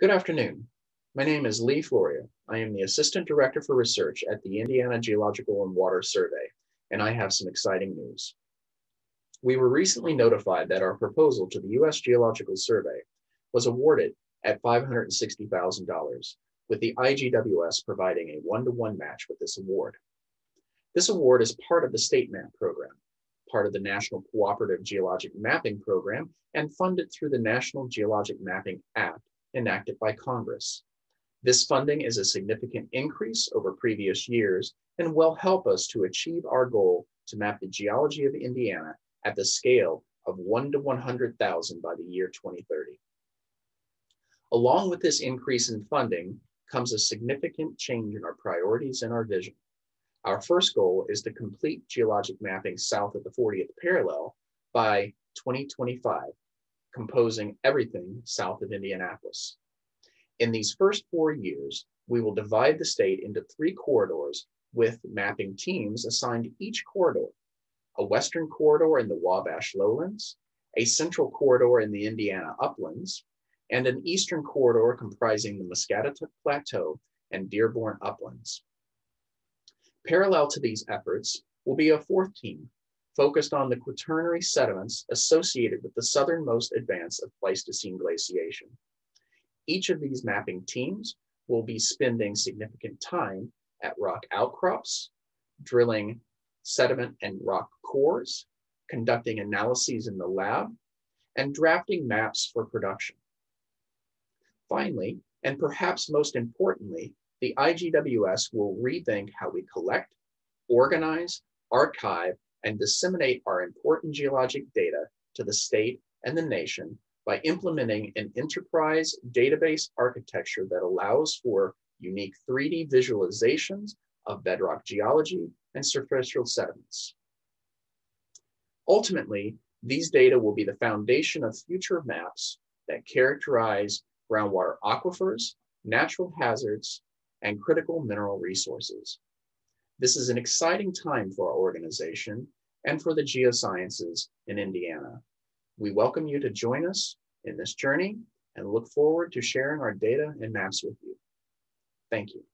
Good afternoon. My name is Lee Florea. I am the Assistant Director for Research at the Indiana Geological and Water Survey, and I have some exciting news. We were recently notified that our proposal to the U.S. Geological Survey was awarded at $560,000, with the IGWS providing a one-to-one -one match with this award. This award is part of the STATEMAP program, part of the National Cooperative Geologic Mapping Program, and funded through the National Geologic Mapping Act enacted by Congress. This funding is a significant increase over previous years and will help us to achieve our goal to map the geology of Indiana at the scale of 1 to 100,000 by the year 2030. Along with this increase in funding comes a significant change in our priorities and our vision. Our first goal is to complete geologic mapping south of the 40th parallel by 2025 composing everything south of Indianapolis. In these first four years, we will divide the state into three corridors with mapping teams assigned to each corridor, a western corridor in the Wabash lowlands, a central corridor in the Indiana uplands, and an eastern corridor comprising the Muscatatuck Plateau and Dearborn uplands. Parallel to these efforts will be a fourth team focused on the quaternary sediments associated with the southernmost advance of Pleistocene glaciation. Each of these mapping teams will be spending significant time at rock outcrops, drilling sediment and rock cores, conducting analyses in the lab, and drafting maps for production. Finally, and perhaps most importantly, the IGWS will rethink how we collect, organize, archive, and disseminate our important geologic data to the state and the nation by implementing an enterprise database architecture that allows for unique 3D visualizations of bedrock geology and superficial sediments. Ultimately, these data will be the foundation of future maps that characterize groundwater aquifers, natural hazards, and critical mineral resources. This is an exciting time for our organization and for the geosciences in Indiana. We welcome you to join us in this journey and look forward to sharing our data and maps with you. Thank you.